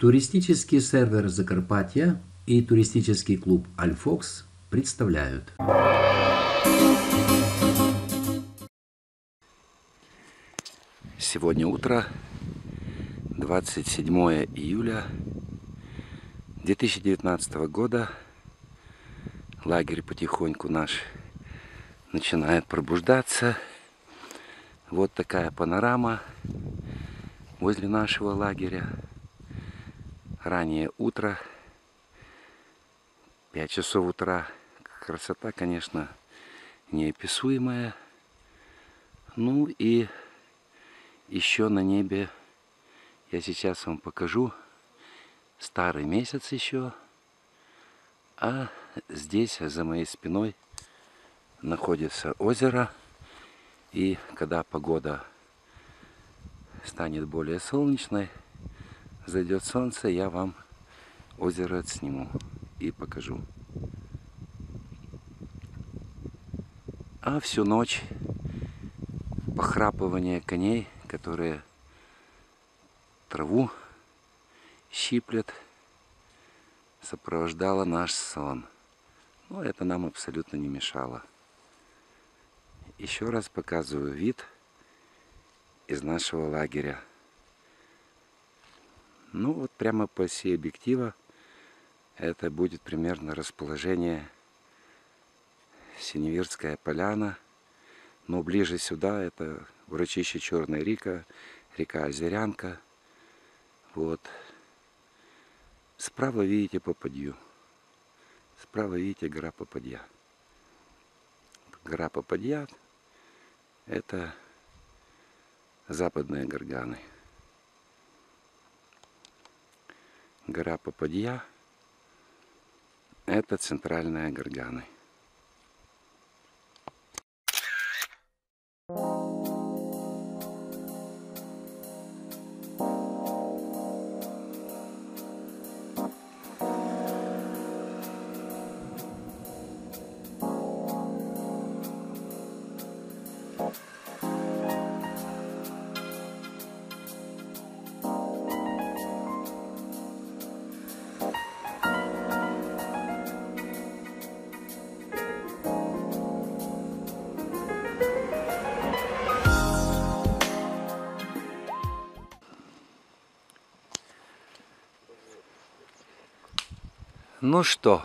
Туристический сервер Закарпатья и туристический клуб «Альфокс» представляют. Сегодня утро, 27 июля 2019 года. Лагерь потихоньку наш начинает пробуждаться. Вот такая панорама возле нашего лагеря. Раннее утро, 5 часов утра. Красота, конечно, неописуемая. Ну и еще на небе я сейчас вам покажу старый месяц еще. А здесь за моей спиной находится озеро. И когда погода станет более солнечной, зайдет солнце, я вам озеро отсниму и покажу. А всю ночь похрапывание коней, которые траву щиплет, сопровождало наш сон. Но это нам абсолютно не мешало. Еще раз показываю вид из нашего лагеря. Ну вот прямо по оси объектива это будет примерно расположение Синевирская поляна. Но ближе сюда это урочище Черная река, река Озерянка. Вот. Справа видите Попадью. Справа видите гора Попадья. Гора Попадья это западные горганы. Гора Попадья это центральные горганы. Ну что,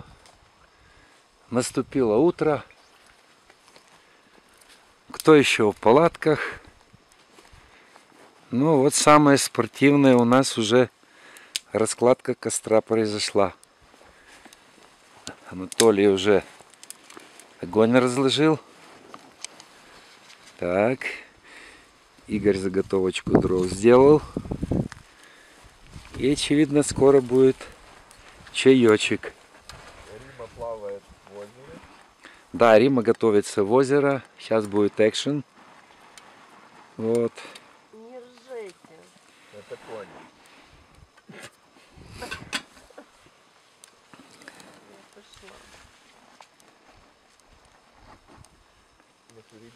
наступило утро. Кто еще в палатках? Ну вот самое спортивное у нас уже раскладка костра произошла. Анатолий уже огонь разложил. Так, Игорь заготовочку дров сделал. И очевидно скоро будет чаечек. Рима плавает в озере. Да, Рима готовится в озеро. Сейчас будет экшен. Вот. Не ржите. Это конь.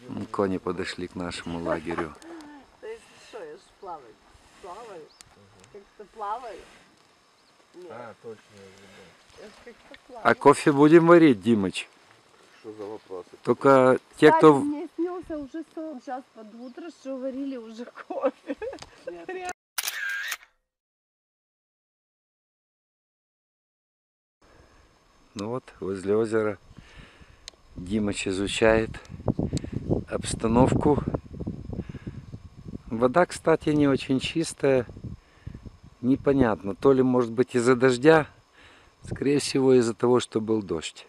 М, Кони подошли к нашему лагерю. То есть что, я ж плаваю. Плаваю. Как-то плаваю. Нет, А, точно, как-то А кофе будем варить, Димыч? Что за вопросы? Только те, кто... мне снился уже сон сейчас под утро, что варили уже кофе. Ну вот, возле озера Димыч изучает обстановку. Вода, кстати, не очень чистая. Непонятно, то ли может быть из-за дождя, скорее всего из-за того, что был дождь.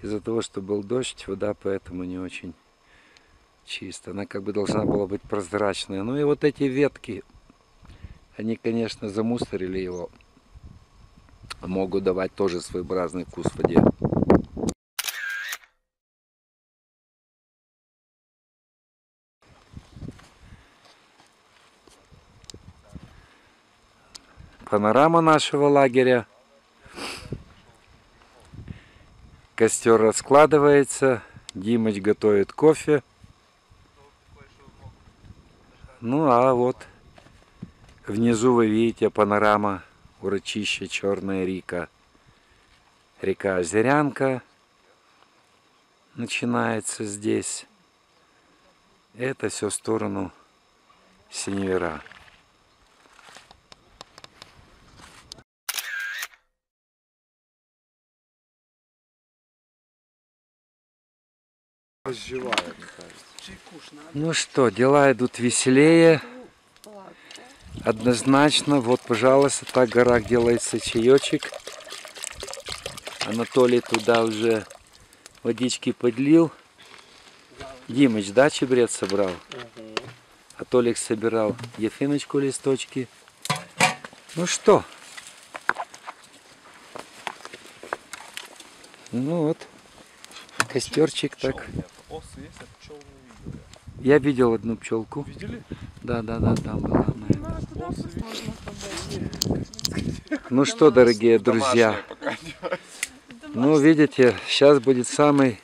Из-за того, что был дождь, вода поэтому не очень чистая. Она как бы должна была быть прозрачная. Ну и вот эти ветки, они, конечно, замусорили его. Могут давать тоже своеобразный вкус в воде. Панорама нашего лагеря. Костер раскладывается. Димыч готовит кофе. Ну а вот внизу вы видите панорама урочище Черная Река. Река Озерянка начинается здесь. Это все в сторону Синевера. Ну что, дела идут веселее. Однозначно, вот, пожалуйста, так в горах делается чаечек. Анатолий туда уже водички подлил. Димыч, да, чебрец собрал? А Толик собирал Ефиночку листочки. Ну что? Ну вот, костерчик так. А пчел не видел. Я видел одну пчелку. Видели? Да, да, да, там была. подойти. Ну что, дорогие друзья, ну видите, сейчас будет самый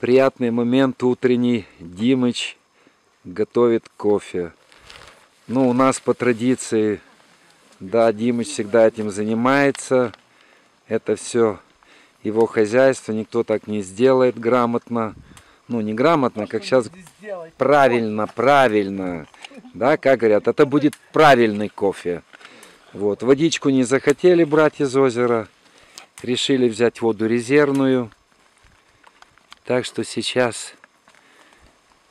приятный момент утренний. Димыч готовит кофе. Ну, у нас по традиции, да, Димыч всегда этим занимается. Это все его хозяйство, никто так не сделает грамотно. Ну, не грамотно, как сейчас правильно, правильно. Да, как говорят, это будет правильный кофе. Вот, водичку не захотели брать из озера, решили взять воду резервную. Так что сейчас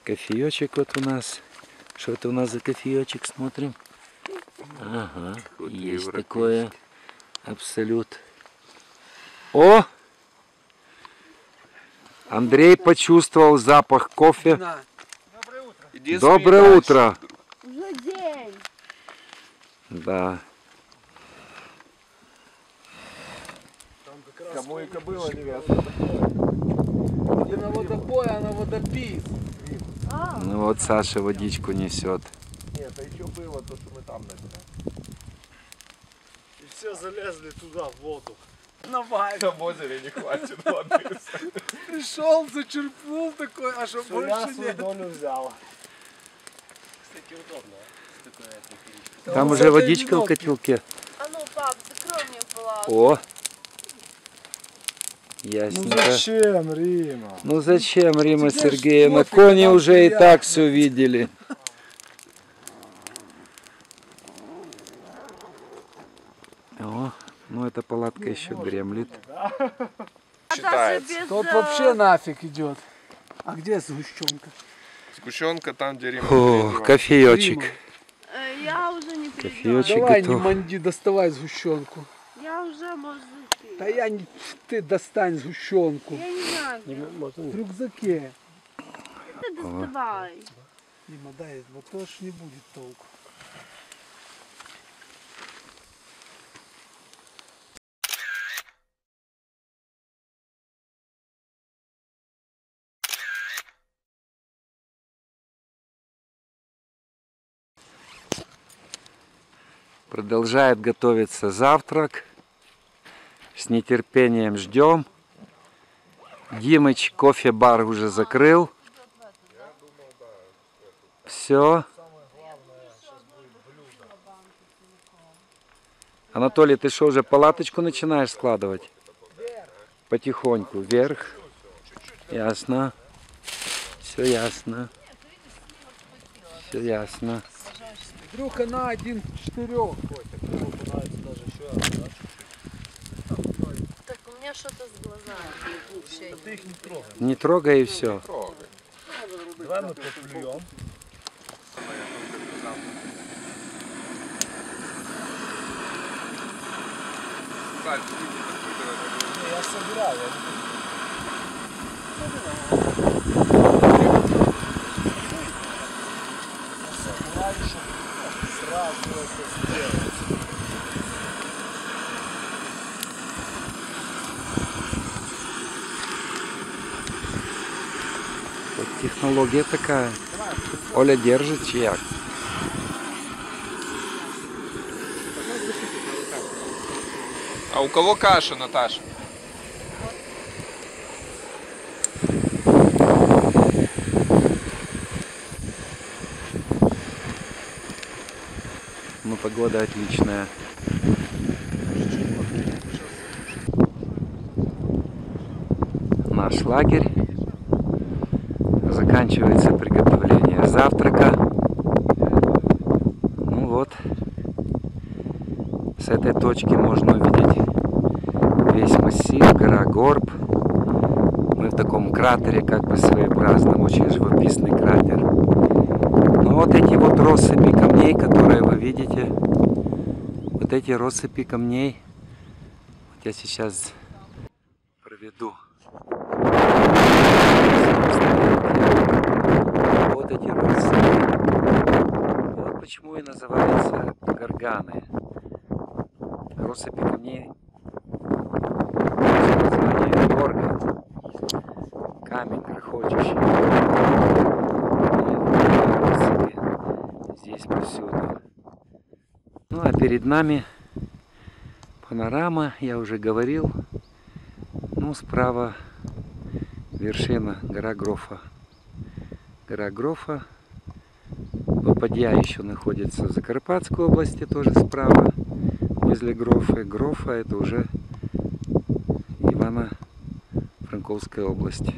кофеечек вот у нас. Что это у нас за кофеечек, смотрим. Ага, есть такое. Абсолют. О! Андрей почувствовал запах кофе. Доброе утро. Уже день. Да. Кому и кобыла. Не на водопой, а на водопис. А, Ну вот Саша водичку несет. Нет, а еще было то, что мы там набирали. И все залезли туда, в воду. Давай. Там в озере не хватит воды. Пришел, зачерпнул такой, а что больше нет. долю взял. Там Ну, уже это водичка в котелке. а ну, пап, закрой мне палатку. О! Ну Ясненько. зачем, Рима? Ну зачем, Рима Сергеевна? Кони уже и так все видели. О, ну еще дремлет. Считается. Тот вообще нафиг идет. А где сгущенка? Сгущенка там, где Рима. О, кофеечек. Э, Я уже не приду. Кофеечек Давай, не готов. манди, доставай сгущенку. Я уже, может. Да я не... Ты достань сгущенку. Я не знаю. В рюкзаке. Ты доставай. Дима, дай, вот то ж не будет толку. Продолжает готовиться завтрак. С нетерпением ждем. Димыч кофе-бар уже закрыл. Все. Анатолий, ты что, уже палаточку начинаешь складывать? Потихоньку. Вверх. Ясно. Все ясно. Все ясно. Вдруг она один к четырех. Так, у меня что-то с глазами. Вообще. Не трогай и все. Давай мы поплюем. Я собираю. Сразу это Вот технология такая. Оля держит чи як? А у кого каша, Наташа? Погода отличная. Наш лагерь. Заканчивается приготовление завтрака. Ну вот, с этой точки можно увидеть весь массив, гора Горб. Мы в таком кратере, как бы своеобразном, очень живописный кратер. Ну вот эти вот россыпи камней, которые вы видите, вот эти россыпи камней, вот я сейчас проведу. Вот эти россыпи. Вот почему и называются горганы. Россыпи камней название горган. Камень грохочущий. И россыпи Здесь повсюду. Ну а перед нами панорама, я уже говорил. Ну, справа вершина гора Грофа. Гора Грофа. Попадья еще находится в Закарпатской области, тоже справа, возле Грофы. Грофа это уже Ивано-Франковская область.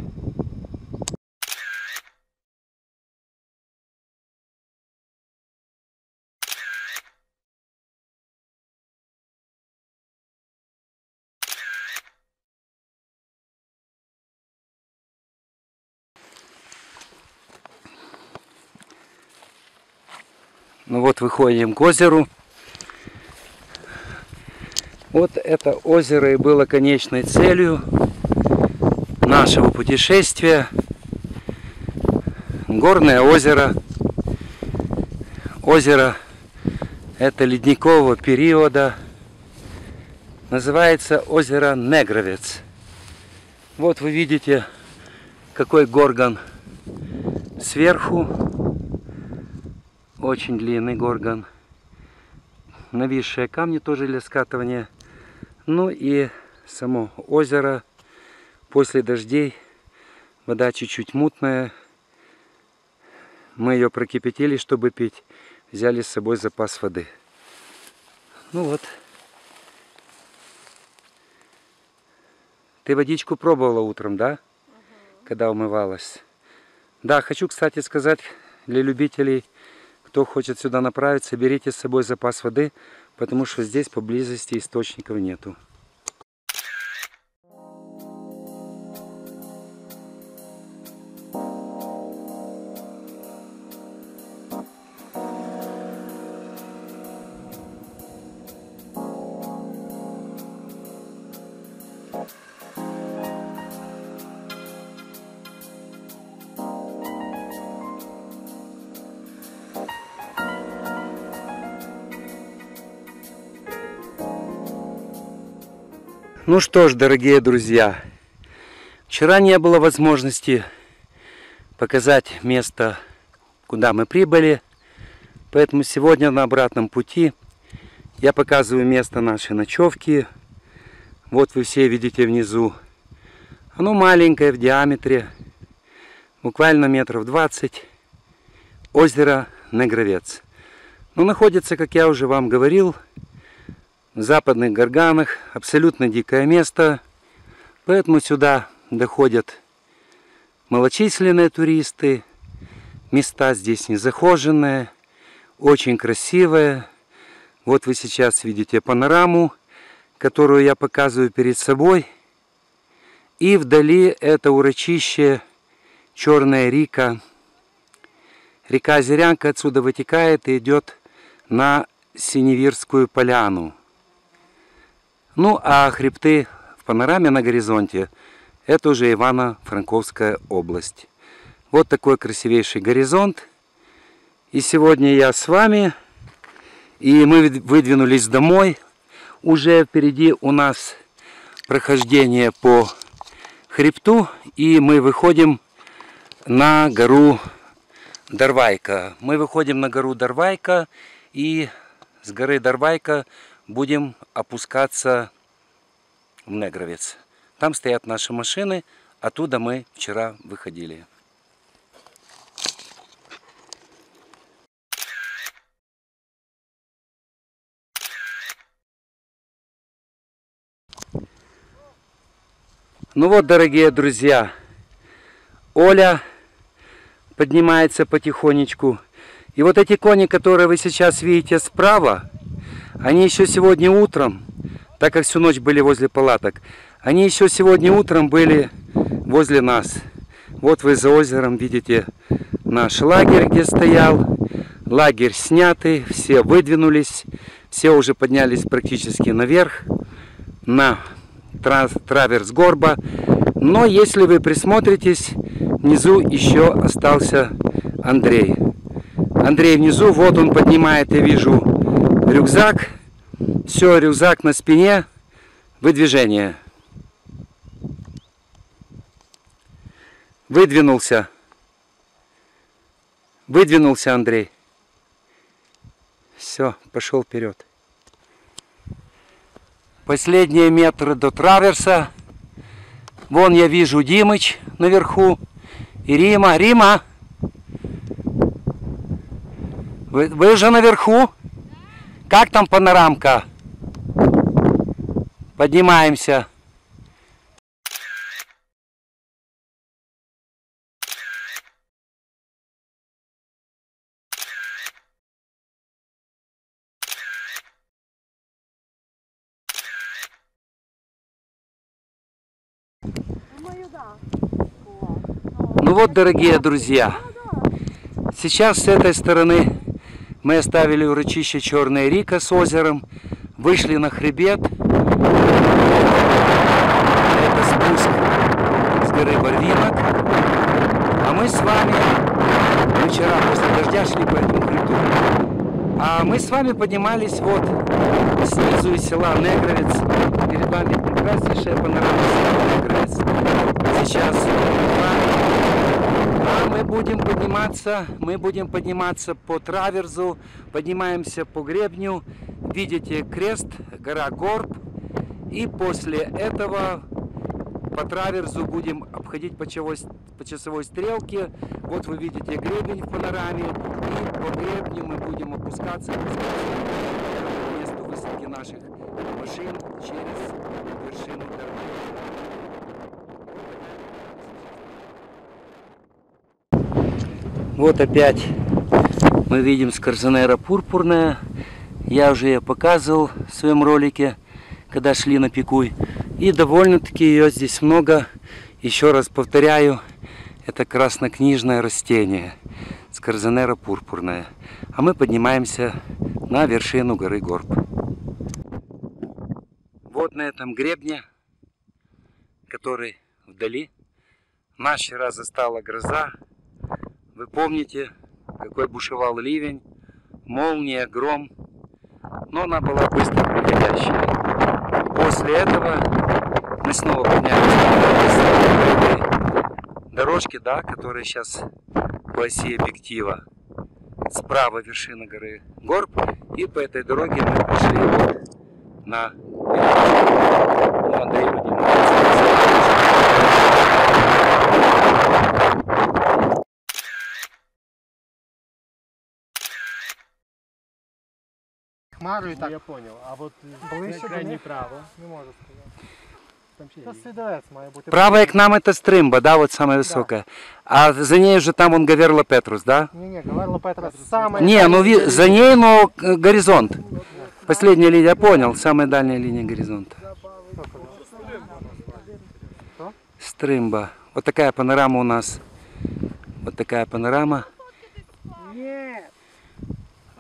Ну вот выходим к озеру. Вот это озеро и было конечной целью нашего путешествия. Горное озеро. Озеро это ледникового периода. Называется озеро Негровец. Вот вы видите, какой горгон сверху. Очень длинный горгон. Нависшие камни тоже для скатывания. Ну и само озеро после дождей. Вода чуть-чуть мутная. Мы ее прокипятили, чтобы пить. Взяли с собой запас воды. Ну вот. Ты водичку пробовала утром, да? Когда умывалась. Да, хочу, кстати, сказать для любителей кто хочет сюда направиться, берите с собой запас воды, потому что здесь поблизости источников нету. Ну что ж, дорогие друзья, вчера не было возможности показать место, куда мы прибыли, поэтому сегодня на обратном пути я показываю место нашей ночевки. Вот вы все видите внизу. Оно маленькое в диаметре, буквально метров 20. Озеро Негровец. Но находится, как я уже вам говорил, западных горганах, абсолютно дикое место, поэтому сюда доходят малочисленные туристы, места здесь незахоженные, очень красивые. Вот вы сейчас видите панораму, которую я показываю перед собой. И вдали это урочище Черная Река. Река Зерянка отсюда вытекает и идет на Синевирскую поляну. Ну, а хребты в панораме на горизонте – это уже Ивано-Франковская область. Вот такой красивейший горизонт. И сегодня я с вами, и мы выдвинулись домой. Уже впереди у нас прохождение по хребту, и мы выходим на гору Дарвайка. Мы выходим на гору Дарвайка, и с горы Дарвайка будем опускаться в Негровец. Там стоят наши машины, оттуда мы вчера выходили. Ну вот, дорогие друзья, Оля поднимается потихонечку. И вот эти кони, которые вы сейчас видите справа, они еще сегодня утром, так как всю ночь были возле палаток, они еще сегодня утром были возле нас. Вот вы за озером видите наш лагерь, где стоял. Лагерь снятый, все выдвинулись, все уже поднялись практически наверх, на тра- траверс горба. Но если вы присмотритесь, внизу еще остался Андрей. Андрей внизу, вот он поднимает, я вижу, рюкзак. Все, рюкзак на спине, выдвижение. Выдвинулся. Выдвинулся Андрей. Все, пошел вперед. Последние метры до траверса. Вон я вижу Димыч наверху. И Рима. Рима! Вы, вы уже наверху? Как там панорамка? Поднимаемся. Ну вот, дорогие друзья, сейчас с этой стороны мы оставили урочище Черная Рика с озером, вышли на хребет. Это спуск с горы Барвинок. А мы с вами, вчера после дождя шли по этому хребту, а мы с вами поднимались вот снизу из села Негровец. Перед вами прекраснейшая панорама села Негровец. Сейчас. Мы будем подниматься, мы будем подниматься по траверзу, поднимаемся по гребню. Видите крест, гора Горб. И после этого по траверзу будем обходить по часовой, по часовой стрелке. Вот вы видите гребень в панораме. И по гребню мы будем опускаться, опускаться к месту высадки наших машин через вершину горы. Вот опять мы видим скорзонера пурпурная. Я уже ее показывал в своем ролике, когда шли на пикуй. И довольно-таки ее здесь много. Еще раз повторяю, это краснокнижное растение. Скорзонера пурпурная. А мы поднимаемся на вершину горы Горб. Вот на этом гребне, который вдали, нас вчера застала гроза. Вы помните, какой бушевал ливень, молния, гром, но она была быстро проходящая. После этого мы снова поднялись по этой дорожке, да, которая сейчас по оси объектива. Справа вершина горы Горб, и по этой дороге мы пошли на ну, Андрей поднимается Хмару і Ну, так. я понял. А от Ближче до крайній них? право. Не можу сказати. Там ще Та є. сидовець має бути. Правая к нам это Стрымба, да, вот самая высокая. А за ней уже там он Гаверла Петрус, да? Ні, ні, Гаверло Петра саме. Не, ну ви- за ней, но э, горизонт. Последняя линия, я понял, самая дальняя линия горизонта. Стрымба. Вот такая панорама у нас. Вот такая панорама.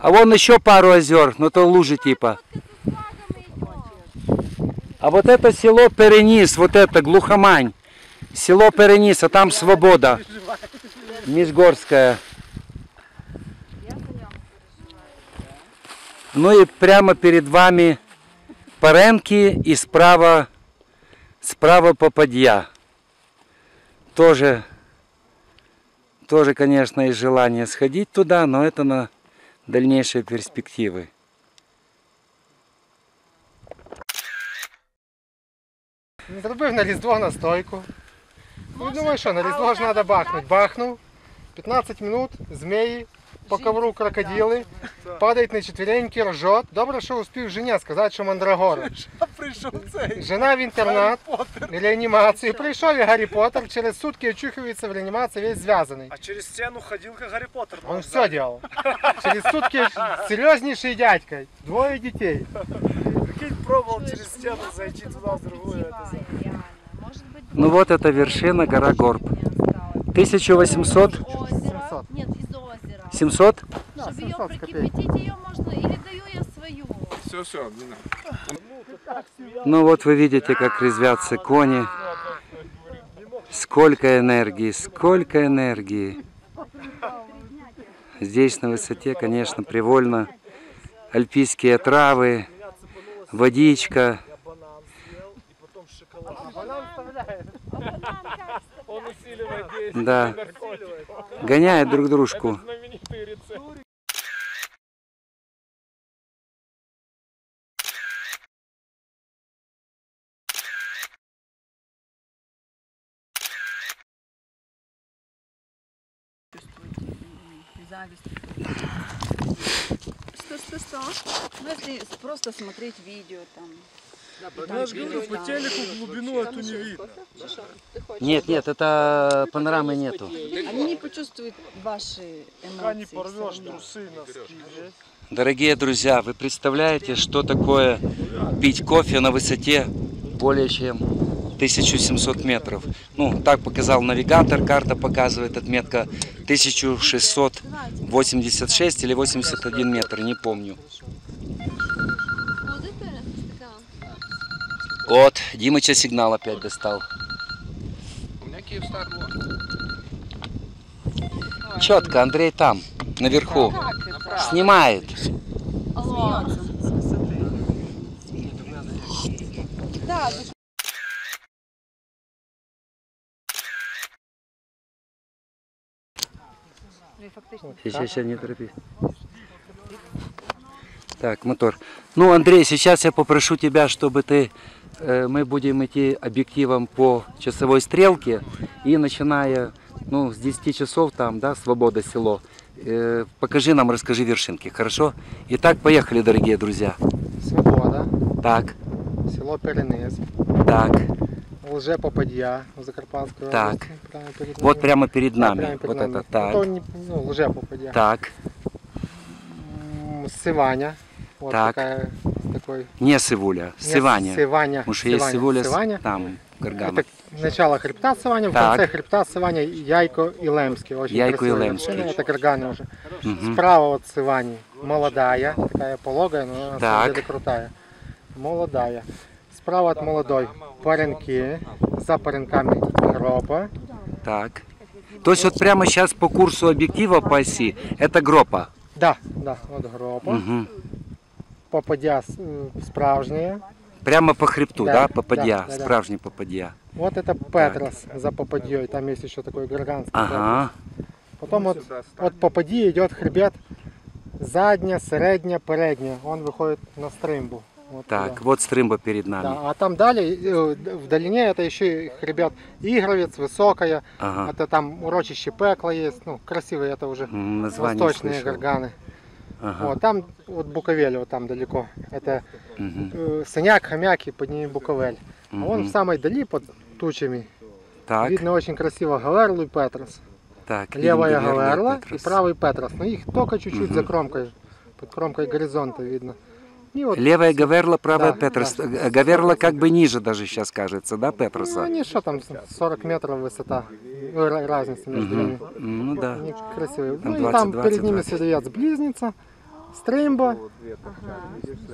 А вон еще пару озер, но то лужи типа. А вот это село Перенис, вот это глухомань. Село Перенис, а там свобода. Межгорская. Ну и прямо перед вами Паренки и справа, справа Попадья. Тоже, тоже, конечно, есть желание сходить туда, но это на дальнейшие перспективы. Зробив на різдво настойку. Ну думаю, що на різдво ж треба бахнути. Бахнув. 15 минут, змії, по ковру крокодилы, падает на четвереньки, ржет. Добре, що успів жені сказати, що мандрагора. Прийшов цей. Жена в інтернат, реанімацію. Прийшов і Гаррі Поттер, через сутки очухується в реанімації, весь зв'язаний. А через стену ходил, как Гарри Поттер. Он все делал. Через сутки серьезнейший дядька, двое детей. Прикинь, пробовал через стену зайти туда, в другую. Это за- Реально. Может быть, Ну вот это вершина гора Горб. 1800, 700? Да, Чтобы ее 700 копеек. прикипятить, ее можно, или даю я свою. Все, все, не надо. Ну вот вы видите, как резвятся кони. Сколько энергии, сколько энергии. Здесь на высоте, конечно, привольно. Альпийские травы, водичка. Действие. Да. Гоняют друг дружку. Знаменитый рецепт. зависть. Что, что, что? Ну, если просто смотреть видео там. Я же говорю, по телеку глубину эту не видно. Нет, нет, это панорамы нету. Они не почувствуют ваши Пока не эмоции. порвешь трусы, носки. Дорогие друзья, вы представляете, что такое пить кофе на высоте более чем 1700 метров? Ну, так показал навигатор, карта показывает отметка 1686 или 81 метр, не помню. Вот, Димыча сигнал опять достал. У меня Киевстар вот. Четко, Андрей там, наверху. Снимает. Да, Сейчас, сейчас, не торопись. Так, мотор. Ну, Андрей, сейчас я попрошу тебя, чтобы ты, мы будем идти объективом по часовой стрелке и начиная, ну, с 10 часов там, да, свобода село, э, покажи нам, расскажи вершинки, хорошо? Итак, поехали, дорогие друзья. Свобода, Так, село Перенис, так, лже Попадья в Закарпатской Так. области. Прямо перед вот прямо перед Да, нами, прямо перед вот нами. это, то так, не- ну, лже Попадья. так, Сываня. Вот Так. такая, такой... не Сывуля, не, Сываня. Сываня. Потому что есть Сывуля, Сываня. там, Гаргана. Это начало хребта Сываня, в конце хребта Сываня Яйко и Лемский. Очень Яйко и Лемский. вершина, Это Гарганы уже. Мгм. Справа от Сывани молодая, такая пологая, но на Так. самом деле крутая. Молодая. Справа от молодой паренки, за паренками гроба. Так. То есть вот прямо сейчас по курсу объектива по оси это гропа. Да, да, от гроба. Мгм. Попадя с- э, справжняя. Прямо по хребту, да, Да, попадья, да, да, да. справжний попадья. Вот это Петрос за попадьей. Там есть еще такой гарганский. Ага, Потом от, от попади идет хребет задня, середня, передня. Он выходит на стримбу. Вот так, туда. вот стрымба перед нами. Да, а там далее, э, в долине это еще и хребет Игровец, Высокая. Ага, Это там урочище Пекла есть. Ну, красивые это уже М, название восточные слышал. гарганы. Ага, Вот, там вот Буковель, вот там далеко. Это мгм, э, Синяк, Хомяк и под ними Буковель. А вон мгм. в самой дали под тучами Так, видно очень красиво Галерлу и Петрос. так. Левая Гаверла и и правый Петрос. Но их только чуть-чуть Мгм. за кромкой, под кромкой горизонта видно. И вот, Левая Гаверла, правая Да, Петрос. да. Г- Гаверла как бы ниже даже сейчас кажется, да, ну, Петроса? они что там, 40 метров высота, э, ра- разница между Мгм. ними. Ну да. Они красивые. Там ну и 20, там 20, перед ними 20. седовец близнеца, стримба,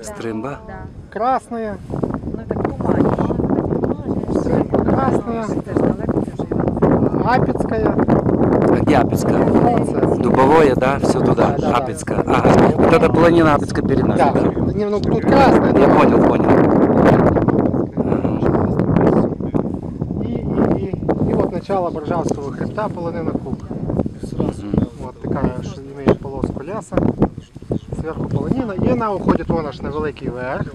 Стрымба. Да. красная, Ну, это бумаги. стримба красная, апецкая. А где Апецка? Молодцы. Дубовое, да, все туда, Да, да, да. Апецка. Ага, вот эта планина Апецка перед нами, Да, да. не, ну тут красная. Я да. понял, понял. И, и, и, и вот начало Боржавского хребта, полонина Кук. Вот такая, что имеешь полоску леса, сверху полонина, и она уходит вон аж на великий верх.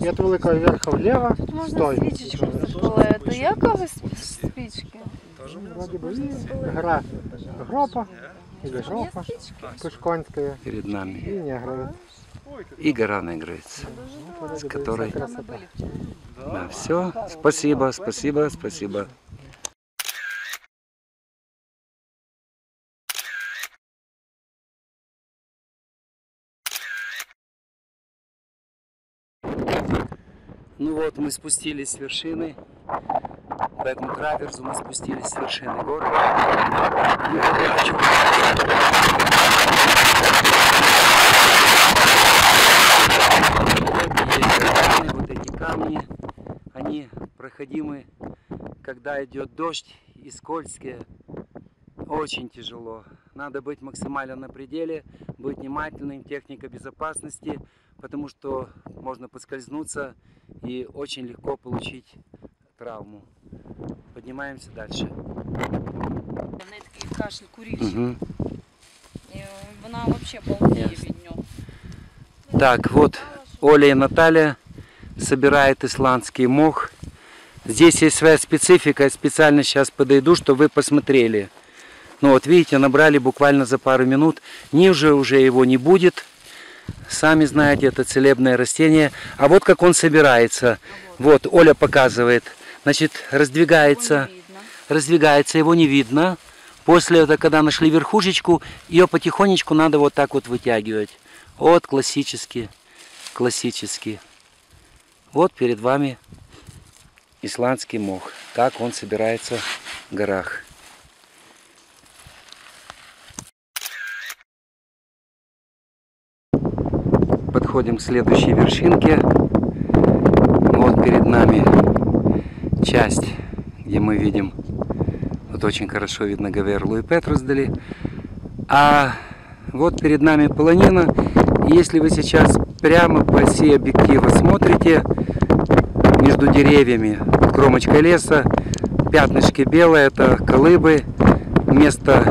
И от великого верха влево, Можна стой. свічечку запалити. Якогось спички? Вроде бы и гора Гропа, и Бежоха, Пышконская, перед и нами. Негровец. И гора наиграется. С которой-. Да, все. Спасибо, спасибо, спасибо. Ну вот, мы спустились с вершины. По этому траверзу мы спустились с вершины горы. Поворачиваем. Вот вот эти камни, они проходимы, когда идет дождь и скользкие. Очень тяжело. Надо быть максимально на пределе, быть внимательным, техника безопасности, потому что можно поскользнуться и очень легко получить травму. Поднимаемся дальше. В неї такий кашель курильщик. Мгм. І вона взагалі балдіє Ясно. від нього. Так, вот Оля и Наталья собирают исландский мох. Здесь есть своя специфика, я специально сейчас подойду, чтобы вы посмотрели. Ну вот видите, набрали буквально за пару минут. Ниже уже его не будет. Сами знаете, это целебное растение. А вот как он собирается. Вот, Оля показывает. Значит, раздвигается, раздвигается, его не видно. После этого, когда нашли верхушечку, ее потихонечку надо вот так вот вытягивать. Вот классический, классический. Вот перед вами исландский мох. Так он собирается в горах. Подходим к следующей вершинке. Вот перед нами часть, где мы видим, вот очень хорошо видно Гаверлу и Петрусдали. А вот перед нами полонина. И Если вы сейчас прямо по оси объектива смотрите, между деревьями, кромочка леса, пятнышки белые, это колыбы, место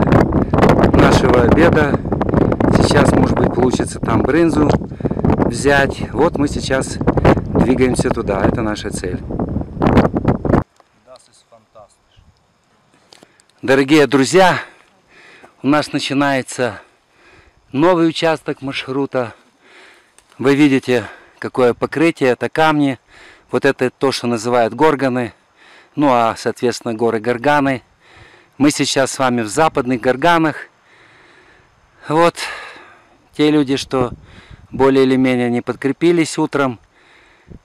нашего обеда. Сейчас, может быть, получится там брынзу взять. Вот мы сейчас двигаемся туда, это наша цель. Дорогие друзья, у нас начинается новый участок маршрута. Вы видите, какое покрытие, это камни. Вот это то, что называют горганы. Ну а, соответственно, горы Горганы. Мы сейчас с вами в западных Горганах. Вот те люди, что более или менее не подкрепились утром,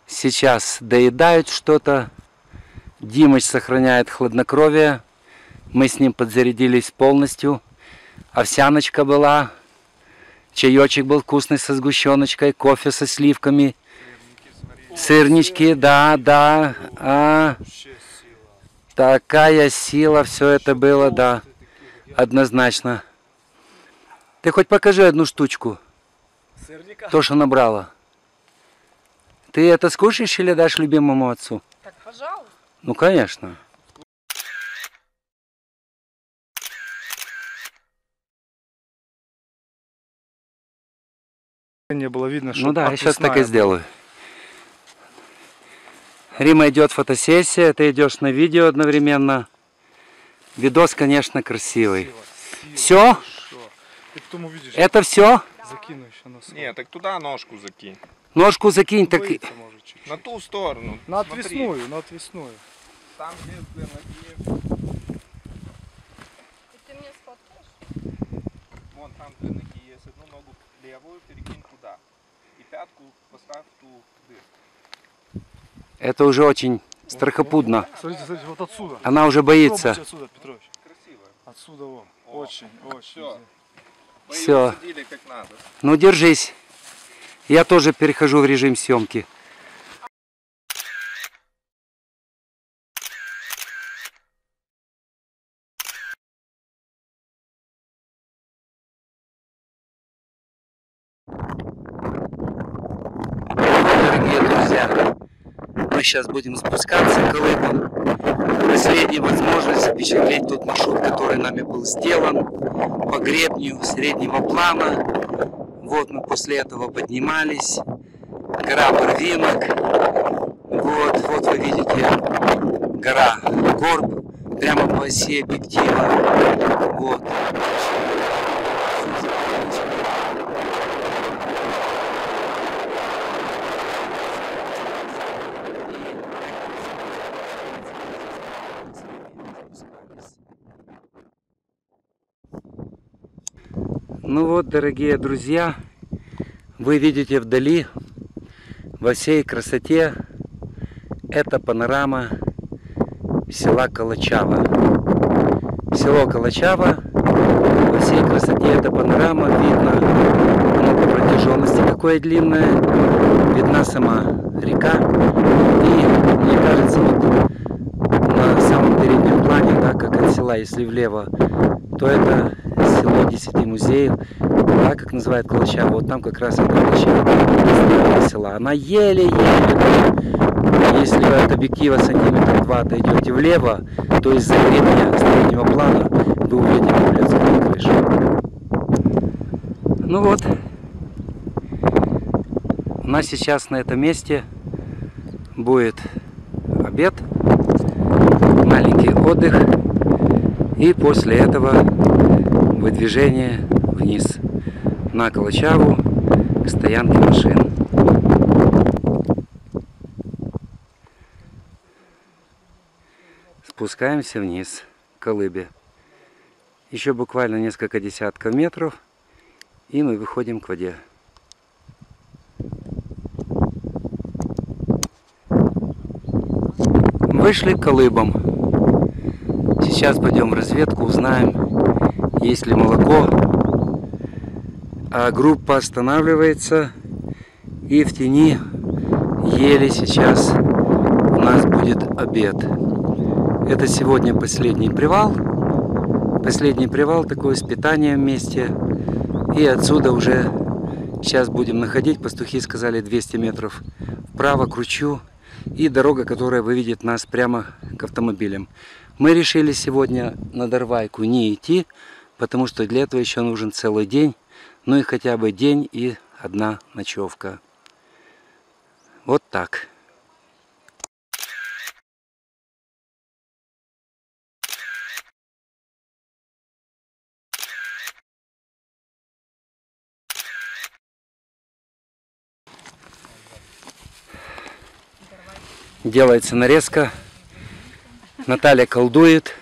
сейчас доедают что-то. Димыч сохраняет хладнокровие. Мы с ним подзарядились полностью. Овсяночка была, чаечек был вкусный со сгущеночкой, кофе со сливками, сырнички, да, да. А, такая сила, все это было, да, однозначно. Ты хоть покажи одну штучку, Сырника? то, что набрала. Ты это скушаешь или дашь любимому отцу? Так, пожалуйста. Ну, конечно. Не было видно, что Ну да, я сейчас так и сделаю. Рима идет фотосессия, ты идешь на видео одновременно. Видос, конечно, красивый. Сила, Все? Хорошо. Ты потом увидишь, Это все? Закину еще на свой. Не, так туда ножку закинь. Ножку закинь, так Боится, может, чуть-чуть. На ту сторону. На отвесную, на отвесную. Там где для ноги. Ты мне сфоткаешь? Вон там для ноги есть. Одну ногу левую перекинь туда. И пятку поставь в ту дырку. это уже очень страхопудно. Смотрите, смотрите, вот отсюда. Она уже боится. Отсюда, Петрович. Красиво. Отсюда вон. О, Очень, очень. всё. Мы надо. Ну, держись. Я тоже перехожу в режим съемки. Дорогие друзья, сейчас будем спускаться к колыбам. Последняя возможность запечатлеть тот маршрут, который нами был сделан по гребню среднего плана. Вот мы после этого поднимались. Гора Барвинок. Вот, вот вы видите гора Горб прямо по оси объектива. Вот. Ну вот, дорогие друзья, вы видите вдали, во всей красоте, это панорама села Калачава. Село Калачава, во всей красоте эта панорама, видно по протяженности какое длинное, видна сама река. И мне кажется, вот на самом переднем плане, да, как от села, если влево, то это село 10 музеев, да, как называют Калачава. Вот там как раз это площадь села. Она еле-еле, если от объектива сантиметр два отойдете влево, то из-за гребня среднего плана вы увидите Кремлевскую крышу. Ну вот, у нас сейчас на этом месте будет обед, маленький отдых, и после этого выдвижение вниз на Калачаву к стоянке машин. Спускаемся вниз к Колыбе. Еще буквально несколько десятков метров, и мы выходим к воде. Вышли к Колыбам. Сейчас пойдем в разведку, узнаем, есть ли молоко. А группа останавливается и в тени еле сейчас у нас будет обед. Это сегодня последний привал. Последний привал, такое с питанием вместе. И отсюда уже сейчас будем находить. Пастухи сказали 200 метров вправо, кручу. И дорога, которая выведет нас прямо к автомобилям. Мы решили сегодня на Дарвайку не идти, потому что для этого еще нужен целый день. Ну и хотя бы день и одна ночевка. Вот так. Делается нарезка. Наталья колдует.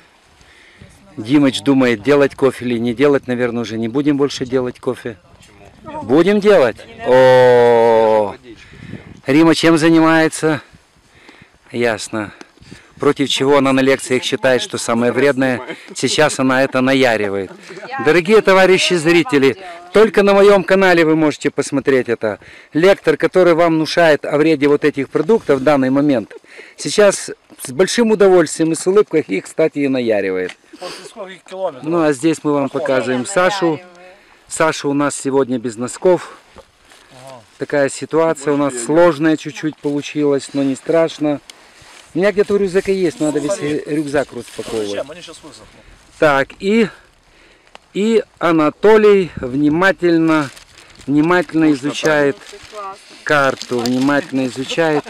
Димыч думает, делать кофе или не делать. Наверное, уже не будем больше делать кофе. Будем делать? О, Рима чем занимается? Ясно. Против чего она на лекциях считает, что самое вредное, сейчас она это наяривает. Дорогие товарищи зрители, только на моем канале вы можете посмотреть это. Лектор, который вам внушает о вреде вот этих продуктов в данный момент, сейчас с большим удовольствием и с улыбкой их, кстати, и наяривает. После скольких километров? Ну а здесь мы вам показываем Сашу. Саша у нас сегодня без носков. Такая ситуация у нас сложная чуть-чуть получилась, но не страшно. У меня где-то у рюкзака есть, надо весь рюкзак распаковывать. Высохнут. Так, и, и Анатолий внимательно, внимательно изучает карту, внимательно изучает.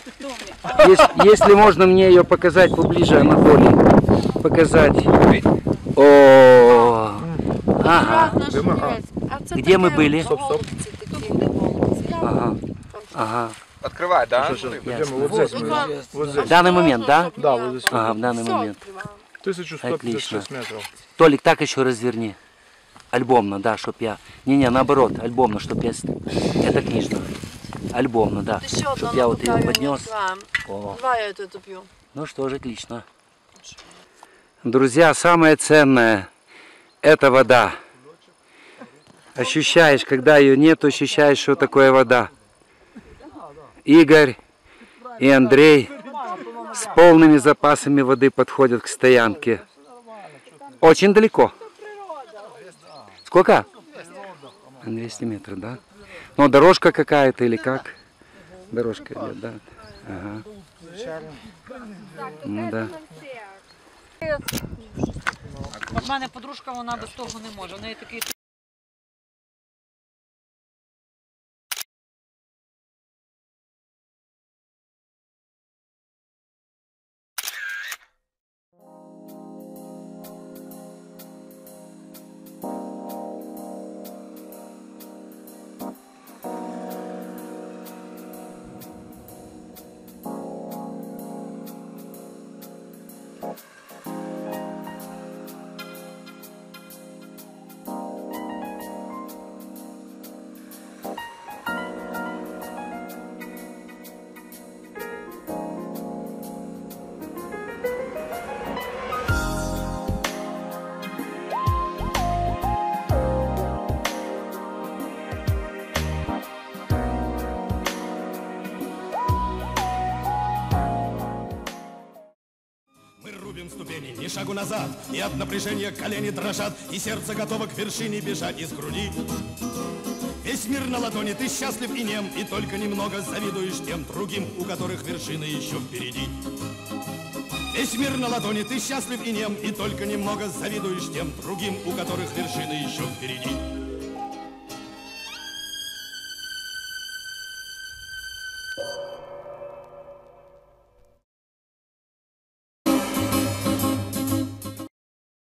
Если, если можно мне ее показать поближе, Анатолий, показать. О, ага. Где мы были? Ага, ага. Открывай, да? Вот здесь мы. Вот здесь. В данный момент, да? Да, вот здесь. Ага, в данный момент. 1156 метров. Толик, так еще разверни. Альбомно, да, чтоб я... Не-не, наоборот, альбомно, чтоб я... Это книжно. Альбомно, да. Еще Чтоб одно я вот ее поднес. О, Два я это пью. ну что же, отлично. Друзья, самое ценное – это вода. Ощущаешь, когда ее нет, ощущаешь, что такое вода. Игорь и Андрей с полными запасами воды подходят к стоянке. Очень далеко. Сколько? 200 метров, да? Ну, дорожка какая-то или как? Дорожка идет, да? Ага. Ну да. В мене подружка, вона без того не може. В неї такий шагу назад, и от напряжения колени дрожат, и сердце готово к вершине бежать из груди. Весь мир на ладони, ты счастлив и нем, и только немного завидуешь тем другим, у которых вершины еще впереди. Весь мир на ладони, ты счастлив и нем, и только немного завидуешь тем другим, у которых вершины еще впереди.